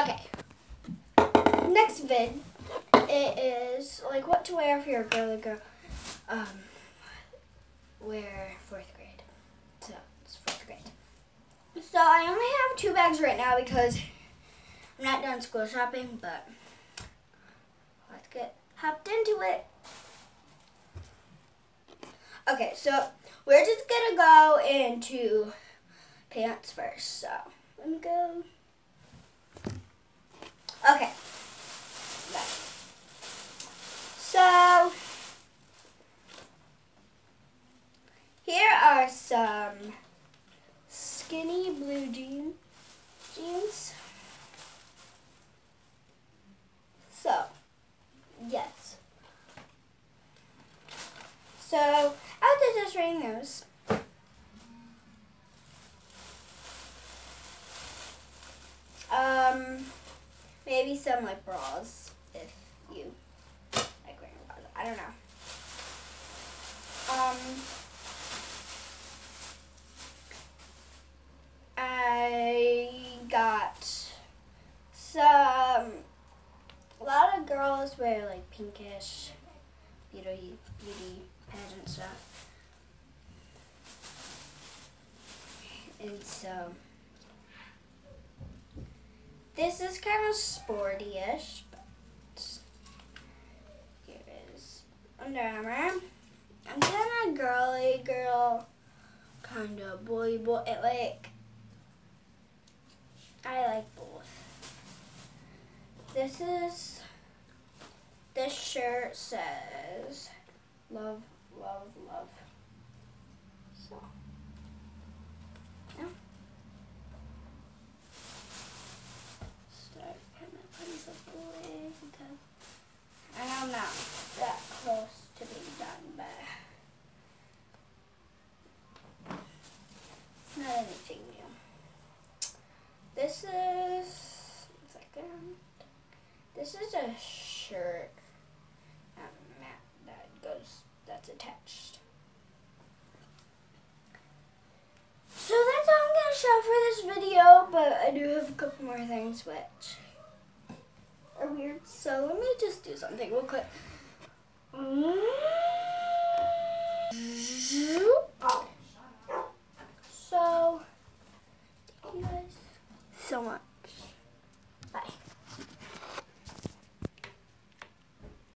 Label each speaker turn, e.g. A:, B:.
A: Okay. Next vid, it is like what to wear if you're a girly girl. Um, wear fourth grade. So it's fourth grade. So I only have two bags right now because I'm not done school shopping, but let's get hopped into it. Okay, so we're just gonna go into pants first. So let me go. Okay. So here are some skinny blue jean jeans. So yes. So after just reading those. Um, maybe some like bras if you like wearing bras. I don't know. Um, I got some. A lot of girls wear like pinkish beauty beauty pageant stuff, and so. This is kind of sporty-ish, but here is Under Armour. I'm kind of girly girl, kind of boy boy. Like I like both. This is this shirt says love, love, love. So. This is a shirt um, that goes that's attached. So that's all I'm gonna show for this video, but I do have a couple more things which are weird. So let me just do something real quick. So thank you guys so much. Bye.